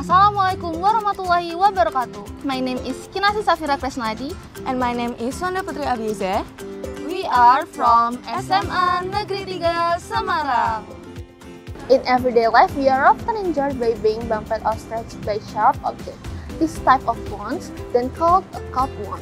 Assalamualaikum warahmatullahi wabarakatuh. My name is Kinasi Safira Kresnadi and my name is Sonda Putri Abize. We are from SMA Negeri 3 Semarang. In everyday life, we are often injured by being bumped or scratched by sharp objects. This type of wounds, then called a cut wound.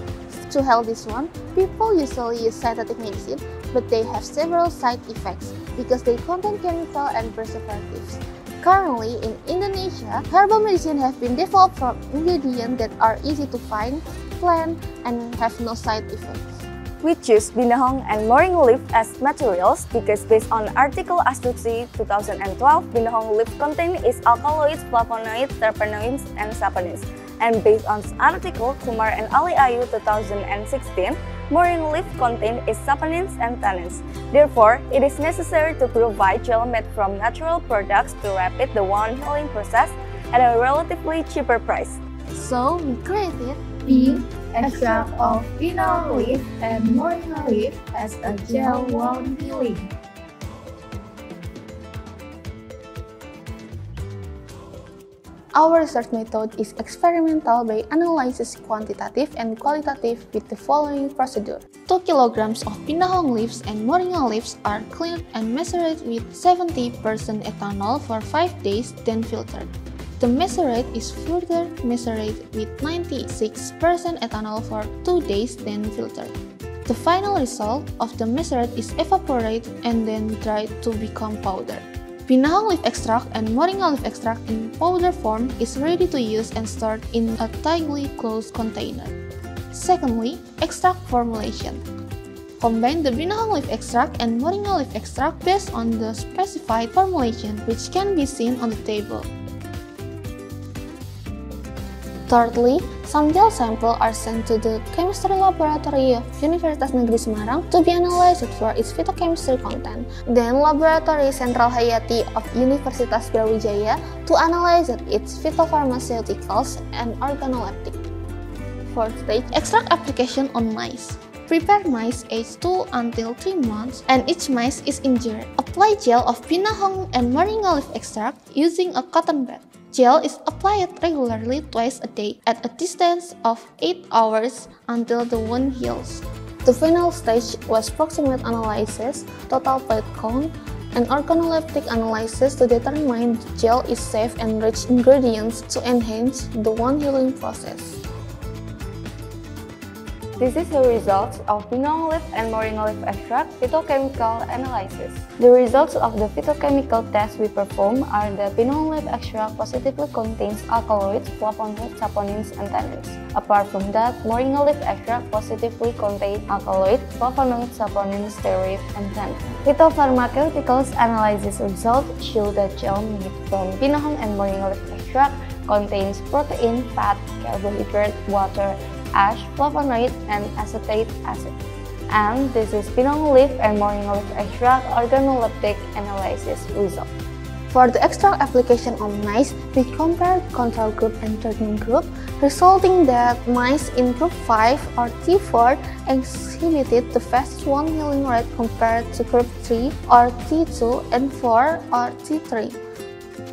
To heal this one, people usually use synthetic medicine, but they have several side effects because they contain chemical and preservatives. Currently, in Indonesia, herbal medicine have been developed from ingredients that are easy to find, plant, and have no side effects. We choose Binahong and Moringa leaf as materials because based on article Astrucci 2012, Binahong leaf contain is alkaloids, flavonoids, terpenoids, and saponins. And based on article Kumar and Ali Ayu 2016, moringa leaf contain is saponins and tannins. Therefore, it is necessary to provide gel made from natural products to rapid the wound healing process at a relatively cheaper price. So, we created the extract of pineal leaf and moringa leaf as a gel wound healing. Our research method is experimental by analysis quantitative and qualitative with the following procedure. 2 kilograms of binahong leaves and moringa leaves are cleaned and macerated with 70% ethanol for 5 days then filtered. The measured is further macerated with 96% ethanol for 2 days then filtered. The final result of the measured is evaporated and then dried to become powder. Binahong leaf extract and moringa leaf extract in powder form is ready to use and stored in a tightly closed container. Secondly, extract formulation. Combine the Binahong leaf extract and moringa leaf extract based on the specified formulation which can be seen on the table. Thirdly, samples are sent to the chemistry laboratory of Universitas Negeri Semarang to be analyzed for its phytochemistry content. Then Laboratory Central Hayati of Universitas Brawijaya to analyze its phytopharmaceuticals and organoleptic. Fourth stage, extract application on mice. Prepare mice aged 2 until 3 months and each mice is injured. Apply gel of binahong and moringa leaf extract using a cotton bed. Gel is applied regularly twice a day at a distance of 8 hours until the wound heals. The final stage was proximate analysis, total plate count, and organoleptic analysis to determine the gel is safe and rich ingredients to enhance the wound healing process. This is the results of leaf and Moringa leaf extract phytochemical analysis. The results of the phytochemical test we perform are the leaf extract positively contains alkaloids, flavonoids, saponins, and tannins. Apart from that, Moringa leaf extract positively contains alkaloids, flavonoids, saponins, steroids, and tannins. Phytopharmaceuticals analysis results show that gel made from Binahong and Moringa leaf extract contains protein, fat, carbohydrate, water, ash, flavonoid, and acetate acid. And this is binahong leaf and moringa leaf extract organoleptic analysis result. For the extract application on mice, we compared control group and treatment group, resulting that mice in group 5 or T4 exhibited the fastest wound healing rate compared to group 3 or T2 and 4 or T3.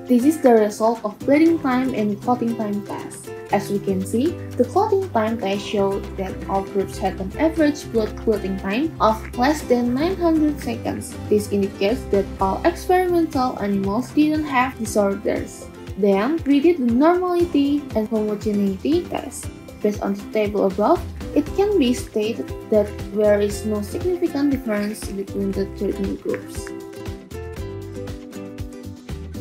This is the result of bleeding time and clotting time test. As we can see, the clotting time test showed that all groups had an average blood clotting time of less than 900 seconds. This indicates that all experimental animals didn't have disorders. Then, we did the normality and homogeneity test. Based on the table above, it can be stated that there is no significant difference between the treatment groups.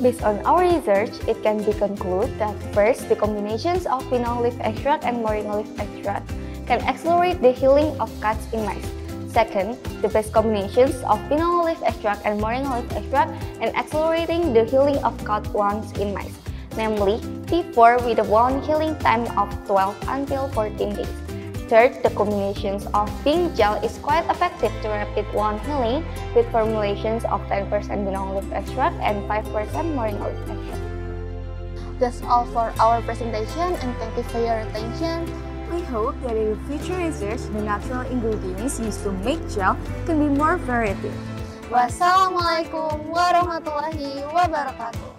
Based on our research, it can be concluded that first, the combinations of binahong leaf extract and moringa leaf extract can accelerate the healing of cuts in mice. Second, the best combinations of binahong leaf extract and moringa leaf extract and accelerating the healing of cut wounds in mice, namely T4 with a wound healing time of 12 until 14 days. Third, the combinations of pink gel is quite effective to rapid wound healing with formulations of 10% Binong leaf extract and 5% moringa leaf extract. That's all for our presentation and thank you for your attention. We hope that in future research, the natural ingredients used to make gel can be more variety. Wassalamualaikum warahmatullahi wabarakatuh.